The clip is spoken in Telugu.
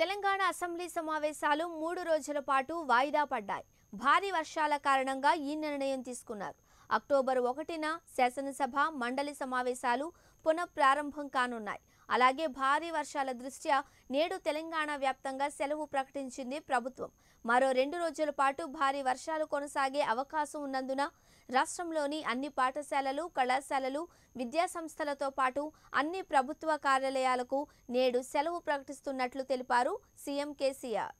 తెలంగాణ అసెంబ్లీ సమావేశాలు మూడు రోజుల పాటు వాయిదా పడ్డాయి. భారీ వర్షాల కారణంగా ఈ నిర్ణయం తీసుకున్నారు. అక్టోబర్ ఒకటిన శాసనసభ మండలి సమావేశాలు పునఃప్రారంభం కానున్నాయి. అలాగే భారీ వర్షాల దృష్ట్యా నేడు తెలంగాణ వ్యాప్తంగా సెలవు ప్రకటించింది ప్రభుత్వం. మరో రెండు రోజుల పాటు భారీ వర్షాలు కొనసాగే అవకాశం ఉన్నందున రాష్ట్రంలోని అన్ని పాఠశాలలు కళాశాలలు విద్యాసంస్థలతో పాటు అన్ని ప్రభుత్వ కార్యాలయాలకు నేడు సెలవు ప్రకటిస్తున్నట్లు తెలిపారు సీఎం కేసీఆర్.